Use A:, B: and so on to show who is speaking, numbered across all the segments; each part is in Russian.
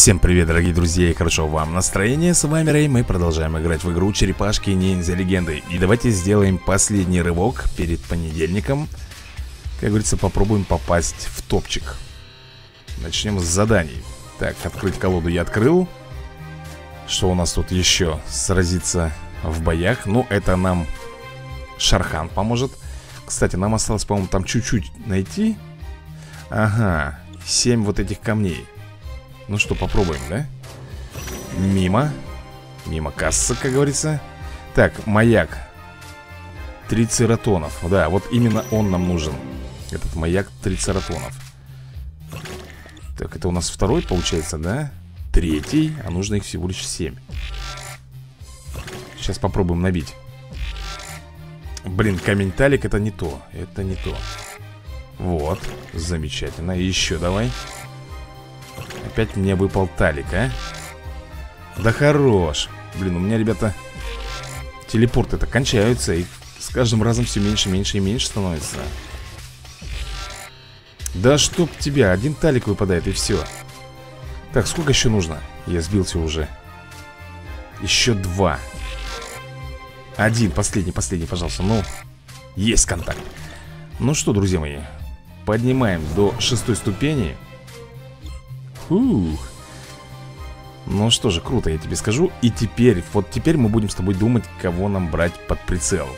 A: Всем привет, дорогие друзья, и хорошо вам настроение, с вами Рэй, мы продолжаем играть в игру Черепашки Ниндзя Легенды И давайте сделаем последний рывок перед понедельником. Как говорится, попробуем попасть в топчик. Начнем с заданий. Так, открыть колоду я открыл. Что у нас тут еще? Сразиться в боях? Ну, это нам Шархан поможет. Кстати, нам осталось, по-моему, там чуть-чуть найти. Ага, 7 вот этих камней ну что, попробуем, да? Мимо. Мимо касса, как говорится. Так, маяк. Трицератонов. Да, вот именно он нам нужен. Этот маяк трицератонов. Так, это у нас второй, получается, да? Третий, а нужно их всего лишь семь. Сейчас попробуем набить. Блин, камень талик это не то Это не то. Вот, замечательно. Еще давай Опять мне выпал талик, а? Да хорош. Блин, у меня, ребята Телепорты это кончаются И с каждым разом все меньше, меньше и меньше становится. Да чтоб тебя Один талик выпадает и все Так, сколько еще нужно? Я сбился уже. Еще два. Один, последний, последний, пожалуйста. Ну, есть контакт. Ну что, друзья мои Поднимаем до шестой ступени Ух. Ну что же, круто, я тебе скажу. И теперь, вот теперь мы будем с тобой думать Кого нам брать под прицел.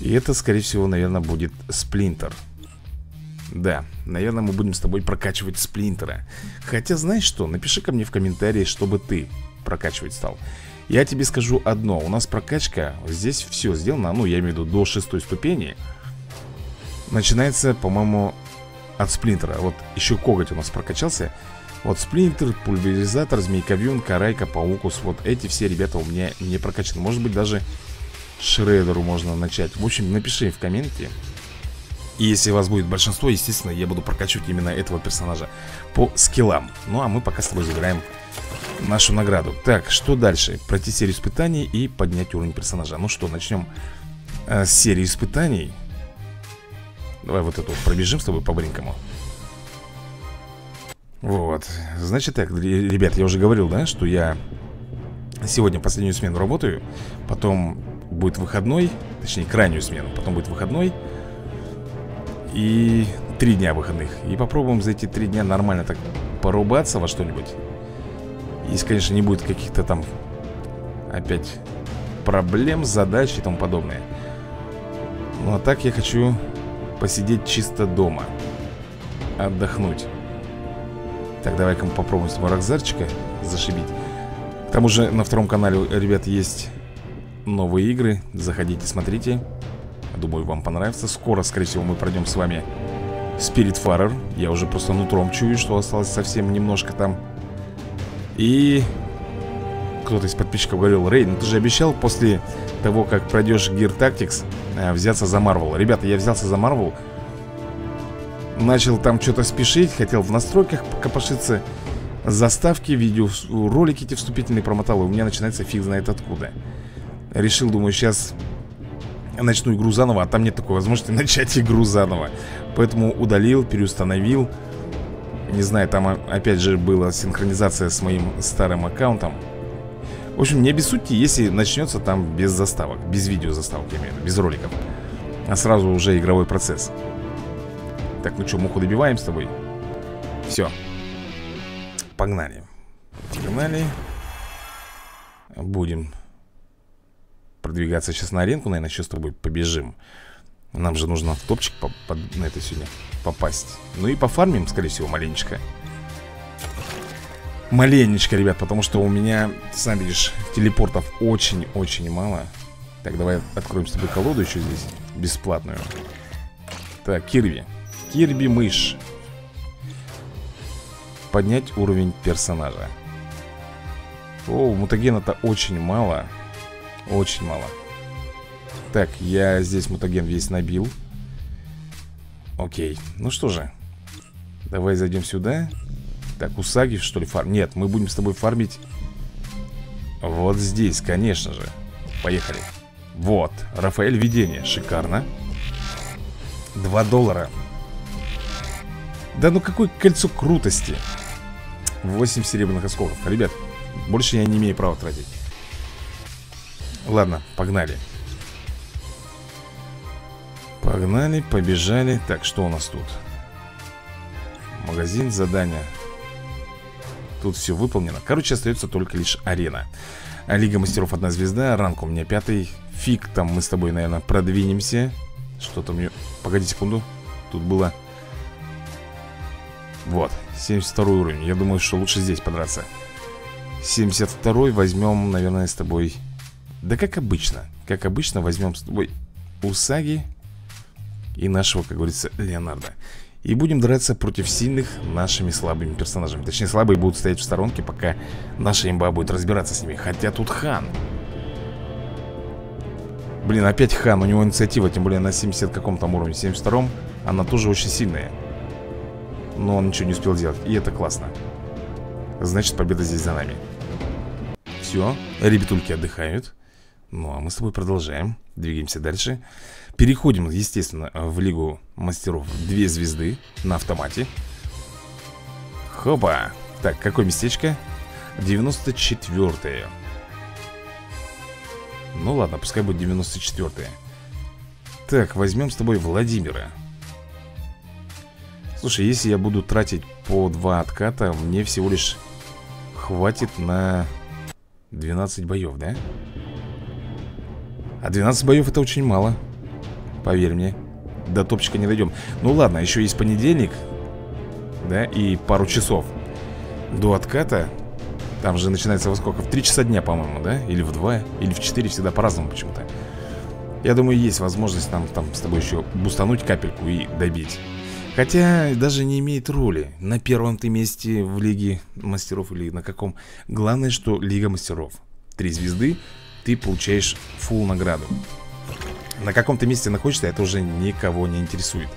A: И это, скорее всего, наверное, будет Сплинтер. Да, наверное, мы будем с тобой прокачивать Сплинтера. Хотя, знаешь что, напиши ко мне в комментарии, чтобы ты прокачивать стал. Я тебе скажу одно. У нас прокачка, здесь все сделано Ну, я имею в виду до шестой ступени. Начинается, по-моему, от сплинтера Вот еще коготь у нас прокачался Вот сплинтер, пульверизатор, змейковюн, карайка, паукус Вот эти все ребята у меня не прокачаны Может быть даже шредеру можно начать В общем, напиши в комменте и если вас будет большинство, естественно, я буду прокачивать именно этого персонажа по скиллам. Ну, а мы пока с тобой забираем нашу награду. Так, что дальше? Пройти серию испытаний и поднять уровень персонажа. Ну что, начнем э, с серии испытаний. Давай вот эту пробежим с тобой по-быренькому Вот. Значит так, ребят, я уже говорил, да, что я Сегодня последнюю смену работаю Потом будет выходной Точнее, крайнюю смену Потом будет выходной И три дня выходных. И попробуем за эти три дня нормально так порубаться во что-нибудь. Если, конечно, не будет каких-то там Опять проблем, задач и тому подобное. Ну а так я хочу посидеть чисто дома. Отдохнуть. Так, давай-ка мы попробуем с Маракзарчика зашибить. К тому же на втором канале, ребят, есть новые игры. Заходите, смотрите. Думаю, вам понравится. Скоро, скорее всего, мы пройдем с вами Spirit Farer Я уже просто нутром чую, что осталось совсем немножко там. И кто-то из подписчиков говорил Рей, ну ты же обещал после того, как пройдешь Gear Tactics э, Взяться за Marvel Ребята, я взялся за Marvel Начал там что-то спешить Хотел в настройках копошиться Заставки, видео, ролики эти вступительные промотал И у меня начинается фиг знает откуда. Решил, думаю, сейчас начну игру заново А там нет такой возможности начать игру заново. Поэтому удалил, переустановил. Не знаю, там опять же была синхронизация с моим старым аккаунтом в общем, не обессудьте, если начнется там без заставок Без видео заставок, я имею в виду, без роликов А сразу уже игровой процесс. Так, ну что, муху добиваем с тобой? Все Погнали. Погнали. Будем продвигаться сейчас на аренку Наверное, еще с тобой побежим. Нам же нужно в топчик по, по, на это сегодня попасть. Ну и пофармим, скорее всего, маленечко Маленечко, ребят, потому что у меня, сам видишь, телепортов очень-очень мало. Так, давай откроем с тобой колоду еще здесь Бесплатную. Так, Кирби. Кирби мышь. Поднять уровень персонажа. О, мутагена-то очень мало. Очень мало. Так, я здесь мутаген весь набил. Окей, ну что же Давай зайдем сюда так, Усаги, что ли, фарм? Нет, мы будем с тобой фармить Вот здесь, конечно же. Поехали. Вот, Рафаэль Видение, шикарно. Два доллара. Да ну какое кольцо крутости. 8 серебряных осколков. Ребят, больше я не имею права тратить. Ладно, погнали. Погнали, побежали. Так, что у нас тут? Магазин, задания Тут все выполнено. Короче, остается только лишь арена. Лига мастеров одна звезда Ранг у меня пятый. Фиг там мы с тобой, наверное, продвинемся. Что-то мне... Погоди секунду. Тут было... Вот, 72 уровень. Я думаю, что лучше здесь подраться. 72 возьмем, наверное, с тобой. Да как обычно. Как обычно возьмем с тобой Усаги И нашего, как говорится, Леонардо И будем драться против сильных нашими слабыми персонажами. Точнее, слабые будут стоять в сторонке Пока наша имба будет разбираться с ними. Хотя тут хан. Блин, опять хан, у него инициатива Тем более на 70 каком там уровне 72-м Она тоже очень сильная. Но он ничего не успел сделать. И это классно. Значит, победа здесь за нами. Все, ребятульки отдыхают. Ну, а мы с тобой продолжаем. Двигаемся дальше Переходим, естественно, в Лигу Мастеров Две звезды на автомате. Хопа Так, какое местечко? 94-е Ну ладно, пускай будет 94-е Так, возьмем с тобой Владимира. Слушай, если я буду тратить по два отката Мне всего лишь хватит на 12 боев, да? А 12 боев это очень мало Поверь мне До топчика не дойдем. Ну ладно, еще есть понедельник Да, и пару часов До отката. Там же начинается во сколько? В 3 часа дня, по-моему, да? Или в 2, или в 4, всегда по-разному почему-то. Я думаю, есть возможность нам там с тобой еще бустануть капельку и добить. Хотя даже не имеет роли На первом ты месте в Лиге Мастеров или на каком. Главное, что Лига Мастеров. Три звезды, ты получаешь фул награду На каком ты месте находишься, это уже никого не интересует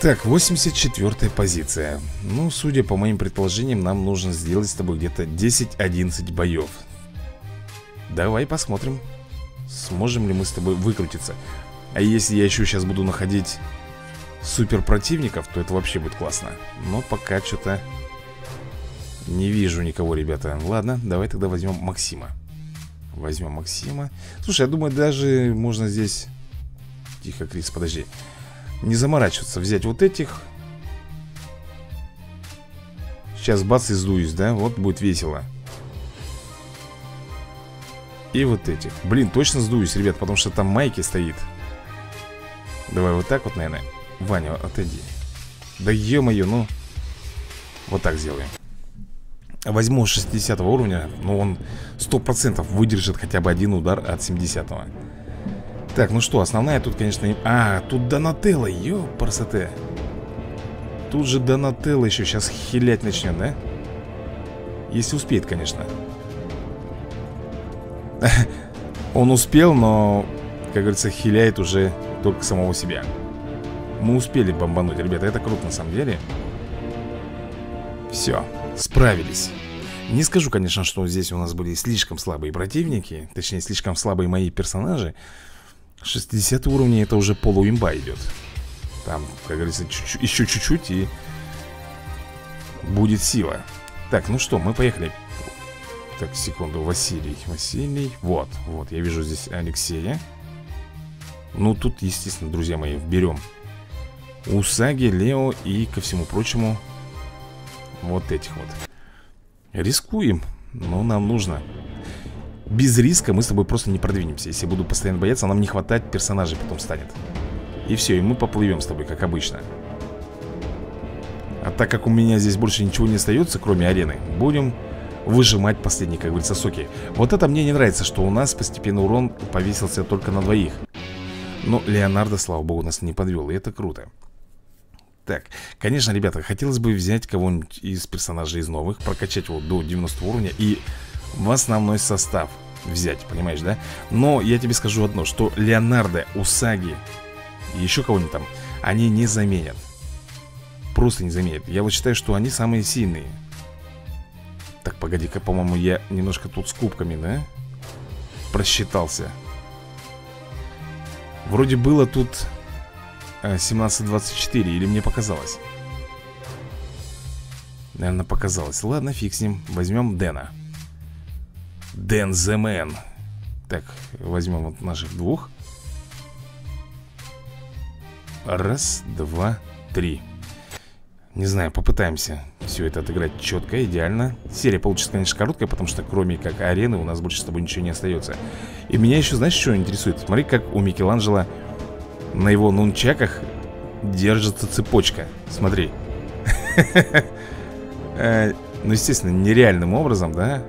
A: Так, 84 позиция Ну, судя по моим предположениям Нам нужно сделать с тобой где-то 10-11 боев Давай посмотрим Сможем ли мы с тобой выкрутиться а если я еще сейчас буду находить супер противников, то это вообще будет классно. Но пока что-то не вижу никого, ребята. Ладно, давай тогда возьмем Максима. Возьмем Максима. Слушай, я думаю, даже можно здесь... Тихо, Крис, подожди. Не заморачиваться, взять вот этих. Сейчас бац и сдуюсь, да? Вот будет весело. И вот этих. Блин, точно сдуюсь, ребят, потому что там майки стоит. Давай вот так вот, наверное Ваня, отойди Да ё-моё, ну Вот так сделаем Возьму 60 уровня Но он 100% выдержит хотя бы один удар от 70 -го. Так, ну что, основная тут, конечно А, тут Донателло, ёпарсоте Тут же Донателло еще сейчас хилять начнет, да? Если успеет, конечно. Он успел, но, как говорится, хиляет уже только самого себя. Мы успели бомбануть, ребята, это круто на самом деле. Все, справились Не скажу, конечно, что здесь у нас были слишком слабые противники Точнее, слишком слабые мои персонажи. 60 уровня это уже полуимба идет. Там, как говорится, чуть -чуть, еще чуть-чуть и будет сила. Так, ну что, мы поехали. Так, секунду, Василий Василий, вот, вот, я вижу здесь Алексея. Ну, тут, естественно, друзья мои, берем Усаги, Лео и, ко всему прочему, вот этих вот Рискуем, но нам нужно. Без риска мы с тобой просто не продвинемся. Если буду постоянно бояться, нам не хватать персонажей потом станет. И все, и мы поплывем с тобой, как обычно. А так как у меня здесь больше ничего не остается, кроме арены Будем выжимать последние, как говорится, соки. Вот это мне не нравится, что у нас постепенно урон повесился только на двоих. Но Леонардо, слава богу, нас не подвел, и это круто. Так, конечно, ребята, хотелось бы взять кого-нибудь из персонажей из новых, прокачать его до 90 уровня и в основной состав взять, понимаешь, да? Но я тебе скажу одно, что Леонардо, Усаги и еще кого-нибудь там, они не заменят. Просто не заменят. Я вот считаю, что они самые сильные. Так, погоди-ка, по-моему, я немножко тут с кубками, да? Просчитался. Вроде было тут 17.24, э, или мне показалось? Наверное, показалось. Ладно, фиг с ним. Возьмем Дэна. Дэн the Так, возьмем вот наших двух. Раз, два, три. Не знаю, попытаемся все это отыграть четко, идеально. Серия получится, конечно, короткая, потому что кроме как арены у нас больше с тобой ничего не остается И меня еще, знаешь, что интересует? Смотри, как у Микеланджело на его нунчаках держится цепочка. Смотри. Э, Ну, естественно, нереальным образом, да?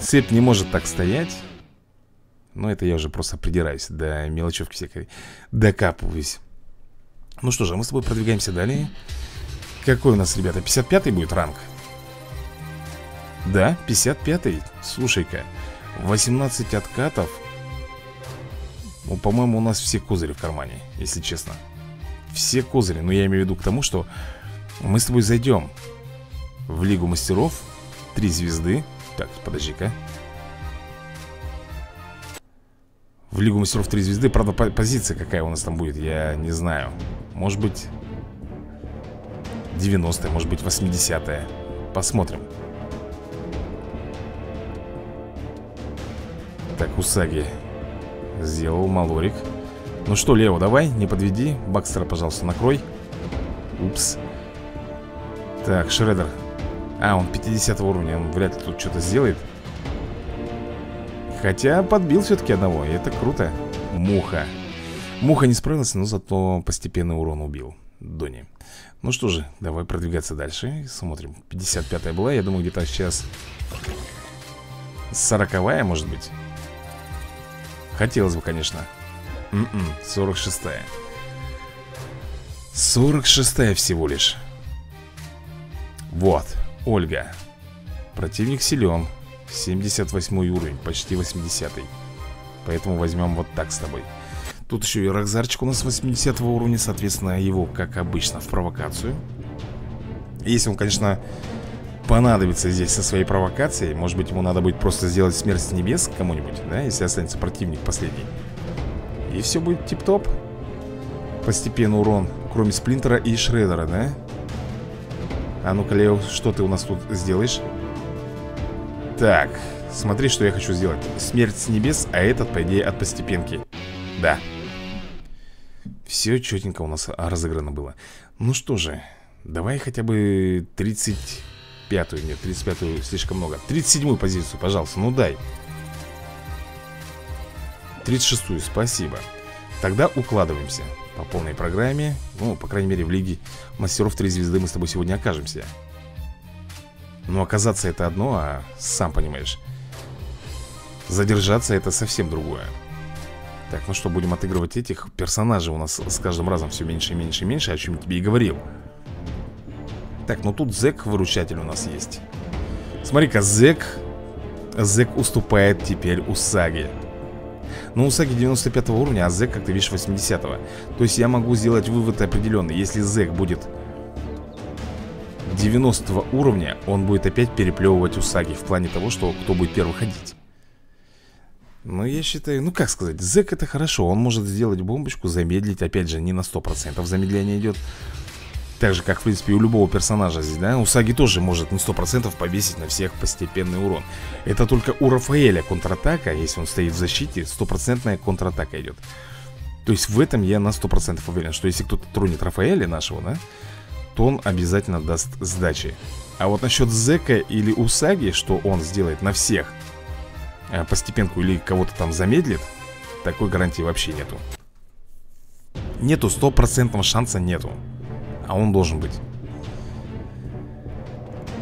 A: Цепь не может так стоять. Но это я уже просто придираюсь До мелочевки всякой. Докапываюсь. Ну что же, мы с тобой продвигаемся далее. Какой у нас, ребята, 55-й будет ранг? Да, 55-й Слушай-ка 18 откатов по-моему, у нас все козыри в кармане Если честно. Все козыри, но я имею в виду к тому, что Мы с тобой зайдем В Лигу Мастеров Три звезды. Так, подожди-ка. В Лигу Мастеров три звезды. Правда, позиция какая у нас там будет, я не знаю. Может быть 90-е, может быть 80-е Посмотрим. Так, Усаги Сделал Малорик. Ну что, Лео, давай, не подведи. Бакстера, пожалуйста, накрой. Упс. Так, Шредер. А, он 50 уровня, он вряд ли тут что-то сделает. Хотя подбил все-таки одного, и это круто. Муха. Муха не справился, но зато постепенный урон убил Дони. Ну что же, давай продвигаться дальше. Смотрим, 55-я была, я думаю, где-то сейчас 40-я, может быть Хотелось бы, конечно. 46-я 46-я всего лишь. Вот, Ольга. Противник силен. 78 уровень, почти 80 -й. Поэтому возьмем вот так с тобой. Тут еще и Рокзарчик у нас 80 уровня Соответственно, его, как обычно, в провокацию. Если он, конечно, понадобится здесь со своей провокацией. Может быть, ему надо будет просто сделать смерть с небес кому-нибудь Да, если останется противник последний. И все будет тип-топ. Постепенно урон Кроме Сплинтера и Шредера, да? А ну-ка, Лео, что ты у нас тут сделаешь? Так, смотри, что я хочу сделать. Смерть с небес, а этот, по идее, от постепенки. Да. Все четенько у нас разыграно было. Ну что же, давай хотя бы 35-ю Нет, 35-ю слишком много. 37-ю позицию, пожалуйста, ну дай. 36-ю, спасибо. Тогда укладываемся по полной программе. Ну, по крайней мере, в Лиге Мастеров 3 звезды мы с тобой сегодня окажемся. Но оказаться это одно, а сам понимаешь Задержаться это совсем другое. Так, ну что, будем отыгрывать этих персонажей. У нас с каждым разом все меньше и меньше и меньше О чем я тебе и говорил Так, ну тут Зек-выручатель у нас есть. Смотри-ка, Зек Зек уступает теперь Усаги Ну, Усаги 95 уровня, а Зек, как ты видишь, 80 -го. То есть я могу сделать вывод определенный. Если Зек будет 90 уровня Он будет опять переплевывать Усаги В плане того, что кто будет первый ходить. Ну, я считаю, ну как сказать, зэк это хорошо. Он может сделать бомбочку, замедлить Опять же, не на 100% замедление идет Так же, как, в принципе, у любого персонажа здесь, да? Усаги тоже может на 100% повесить на всех постепенный урон. Это только у Рафаэля контратака Если он стоит в защите, стопроцентная контратака идет. То есть в этом я на 100% уверен Что если кто-то тронет Рафаэля нашего, да То он обязательно даст сдачи. А вот насчет Зека или Усаги, что он сделает на всех Э, постепенку или кого-то там замедлит Такой гарантии вообще нету. Нету, стопроцентного шанса нету А он должен быть.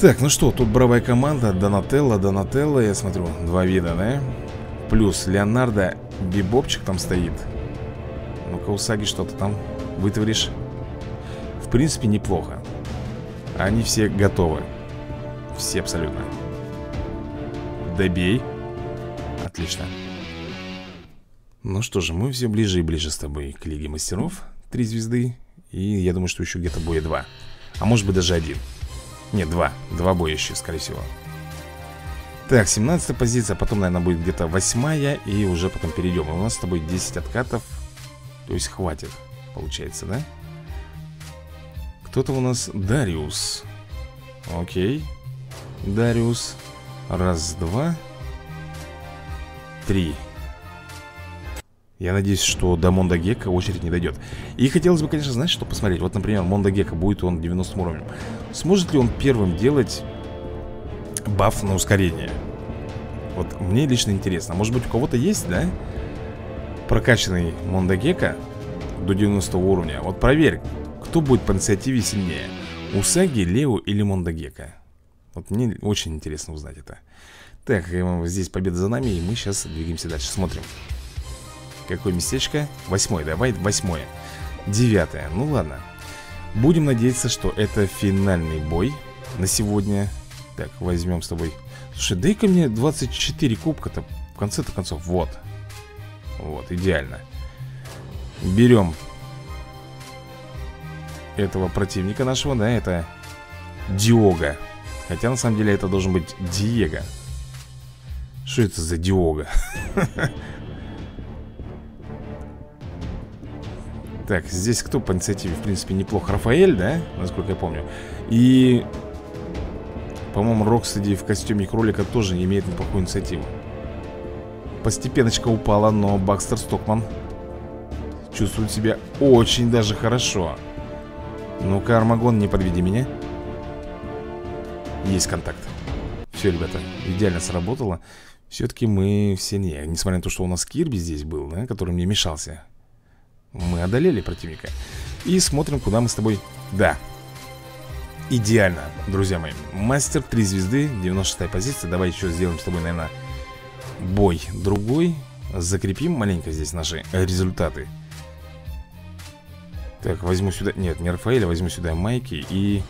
A: Так, ну что, тут бравая команда. Донателло, Донателло, я смотрю, два вида, да? Плюс Леонардо, Бибопчик там стоит. Ну-ка, Усаги, что-то там вытворишь. В принципе, неплохо. Они все готовы. Все абсолютно. Добей Отлично. Ну что же, мы все ближе и ближе с тобой к Лиге Мастеров. Три звезды И я думаю, что еще где-то боя два. А может быть даже один. Нет, два. Два боя еще, скорее всего. Так, 17 позиция Потом, наверное, будет где-то восьмая И уже потом перейдем И у нас с тобой 10 откатов. То есть хватит, получается, да? Кто-то у нас Дариус. Окей. Дариус. Раз, два. Три я надеюсь, что до Монда Гека очередь не дойдет. И хотелось бы, конечно, знаешь, что посмотреть? Вот, например, Монда Гека, будет он 90 уровнем. Сможет ли он первым делать баф на ускорение? Вот мне лично интересно. Может быть, у кого-то есть, да? Прокачанный Монда Гека до 90 уровня? Вот проверь, кто будет по инициативе сильнее? Усаги, Лео или Монда Гека? Вот мне очень интересно узнать это. Так, здесь победа за нами И мы сейчас двигаемся дальше, смотрим Какое местечко? Восьмое, давай восьмое. Девятое, ну ладно. Будем надеяться, что это финальный бой на сегодня. Так, возьмем с тобой. Слушай, дай-ка мне 24 кубка-то В конце-то концов, вот. Вот, идеально. Берем Этого противника нашего, да, это Диога Хотя на самом деле это должен быть Диего. Что это за Диога? Так, здесь кто по инициативе? В принципе, неплохо. Рафаэль, да? Насколько я помню. И... По-моему, Рокстеди в костюме кролика тоже имеет неплохую инициативу. Постепеночка упала, но Бакстер Стокман чувствует себя очень даже хорошо. Ну-ка, Армагон, не подведи меня. Есть контакт. Все, ребята, идеально сработало. Все-таки мы все не. Несмотря на то, что у нас Кирби здесь был, да, который мне мешался. Мы одолели противника. И смотрим, куда мы с тобой... Да Идеально, друзья мои. Мастер 3 звезды, 96 позиция. Давай еще сделаем с тобой, наверное, бой другой. Закрепим маленько здесь наши результаты. Так, возьму сюда... Нет, не Рафаэля, возьму сюда Майки и...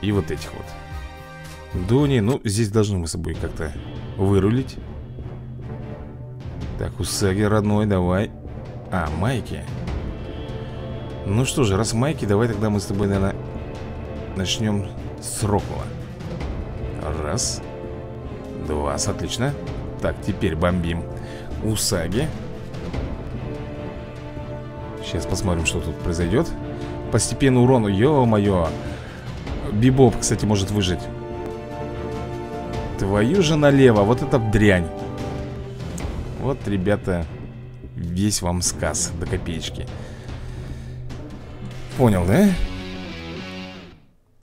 A: И вот этих вот. Дони, ну, здесь должны мы с собой как-то вырулить так, Усаги, родной, давай. А, Майки. Ну что же, раз Майки, давай тогда мы с тобой, наверное Начнем с Рокова Раз. Два, отлично. Так, теперь бомбим. Усаги Сейчас посмотрим, что тут произойдет. Постепенный урон, ё-моё. Бибоп, кстати, может выжить. Твою же налево, вот это дрянь вот, ребята, весь вам сказ до копеечки. Понял, да?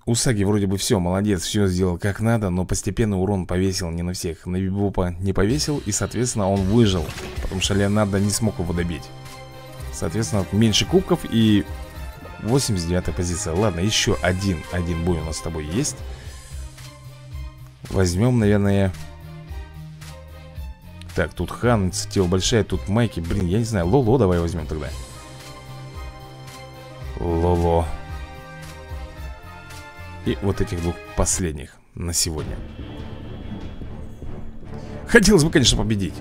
A: Усаги вроде бы все, молодец, все сделал как надо Но постепенно урон повесил не на всех. На Бибопа не повесил и, соответственно, он выжил Потому что Леонардо не смог его добить. Соответственно, меньше кубков и 89 позиция. Ладно, еще один, один бой у нас с тобой есть. Возьмем, наверное, так, тут Хан, инициатива большая, тут Майки. Блин, я не знаю, Лоло давай возьмем тогда. Лоло. И вот этих двух последних на сегодня. Хотелось бы, конечно, победить.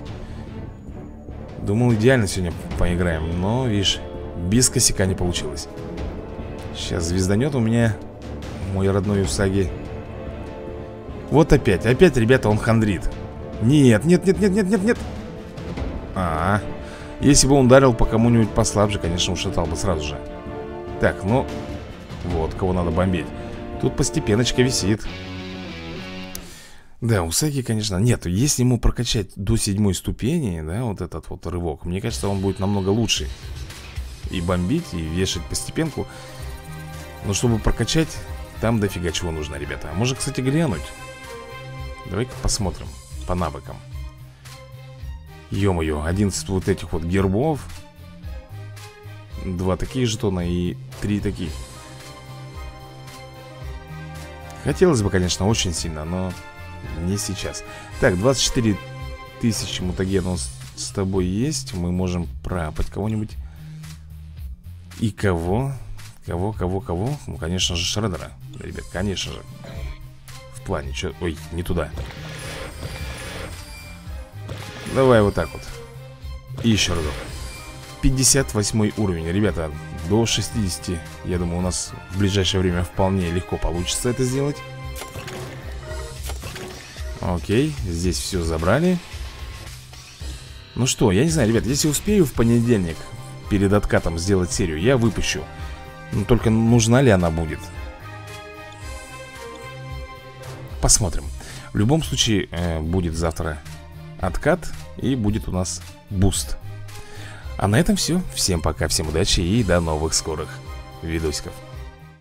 A: Думал, идеально сегодня поиграем Но, видишь, без косяка не получилось. Сейчас звезданет у меня Мой родной Усаги. Вот опять, опять, ребята, он хандрит нет, нет, нет, нет, нет, нет, нет. А, -а, -а. Если бы он ударил по кому-нибудь послабже, конечно, ушатал бы сразу же. Так, ну Вот, кого надо бомбить. Тут постепеночка висит. Да, у Саги, конечно, нет Если ему прокачать до седьмой ступени Да, вот этот вот рывок Мне кажется, он будет намного лучше. И бомбить, и вешать постепенку. Но чтобы прокачать Там дофига чего нужно, ребята. А Может, кстати, глянуть? Давай-ка посмотрим по навыкам. Ё-моё, 11 вот этих вот гербов. Два такие жетона и три таких. Хотелось бы, конечно, очень сильно, но не сейчас. Так, 24 тысячи мутаген у нас с тобой есть. Мы можем пропать кого-нибудь. И кого? Кого, кого, кого? Ну, конечно же, Шредера. Ребят, конечно же. В плане, что... Ой, не туда Давай вот так вот. И еще разок. 58 уровень. Ребята, до 60 Я думаю, у нас в ближайшее время Вполне легко получится это сделать. Окей, здесь все забрали. Ну что, я не знаю, ребят Если успею в понедельник Перед откатом сделать серию, я выпущу. Но только нужна ли она будет? Посмотрим. В любом случае э, будет завтра откат И будет у нас буст. А на этом все Всем пока, всем удачи и до новых скорых видосиков